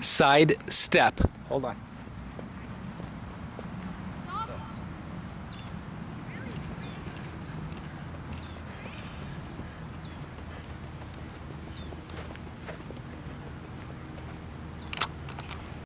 side step. Hold on.